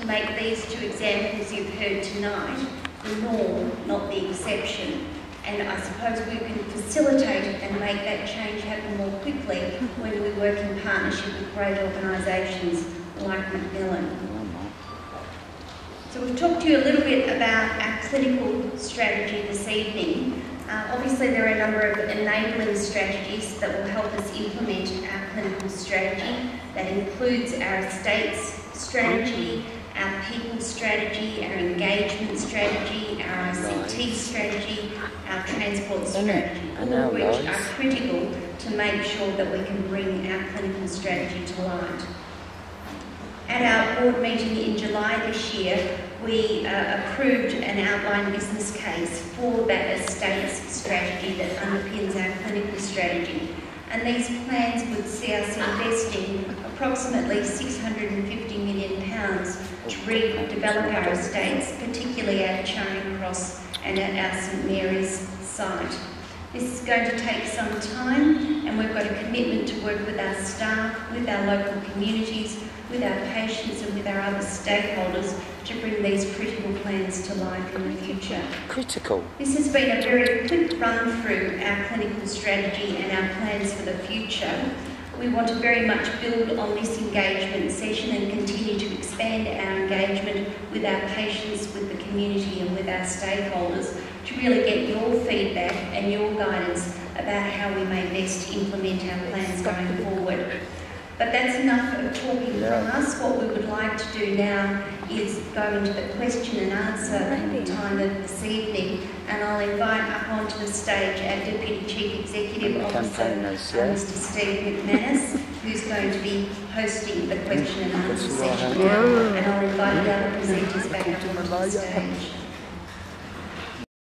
to make these two examples you've heard tonight the norm, not the exception. And I suppose we can facilitate and make that change happen more quickly when we work in partnership with great organisations like Macmillan. So we've talked to you a little bit about our clinical strategy this evening. Uh, obviously there are a number of enabling strategies that will help us implement our clinical strategy. That includes our estates strategy, strategy, our engagement strategy, our ICT strategy, our transport strategy, all of which are critical to make sure that we can bring our clinical strategy to light. At our board meeting in July this year, we uh, approved an outline business case for that estates strategy that underpins our clinical strategy. And these plans would see us investing approximately 650 million pounds to redevelop our estates, particularly at Charing Cross and at our St Mary's site. This is going to take some time and we've got a commitment to work with our staff, with our local communities, with our patients and with our other stakeholders to bring these critical plans to life in the future. Critical? This has been a very quick run through strategy and our plans for the future. We want to very much build on this engagement session and continue to expand our engagement with our patients, with the community and with our stakeholders to really get your feedback and your guidance about how we may best implement our plans going forward. But that's enough of talking from us. What we would like to do now is go into the question and answer time of this evening, and I'll invite onto the stage our Deputy Chief Executive Officer, uh, Mr. Steve McManus, who's going to be hosting the question and answer session. And I'll invite the other presenters back up onto the stage.